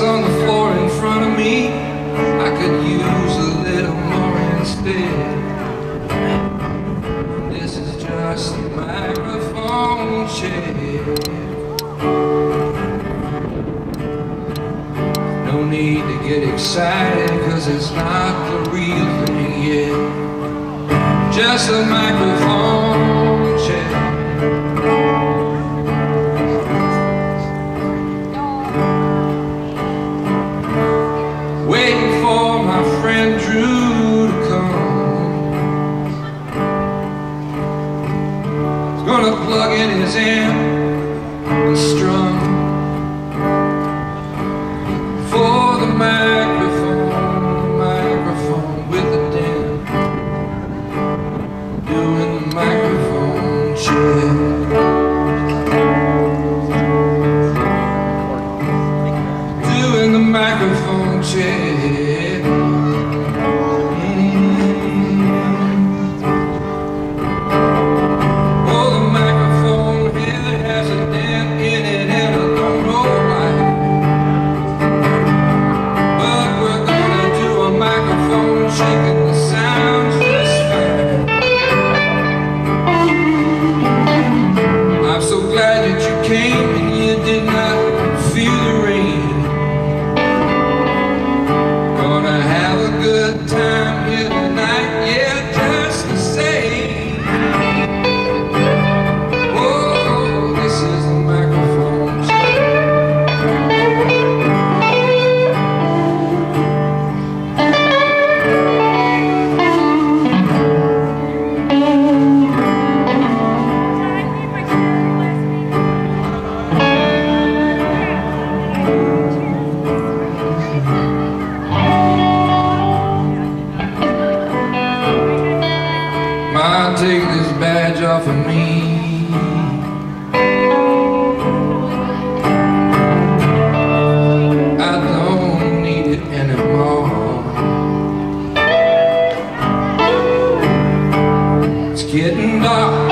on the floor in front of me. I could use a little more instead. This is just a microphone check. No need to get excited, cause it's not the real thing yet. Just a microphone He's gonna plug in his amp and strum for the microphone, the microphone with the dent, doing the microphone check. Take this badge off of me. I don't need it anymore. It's getting dark.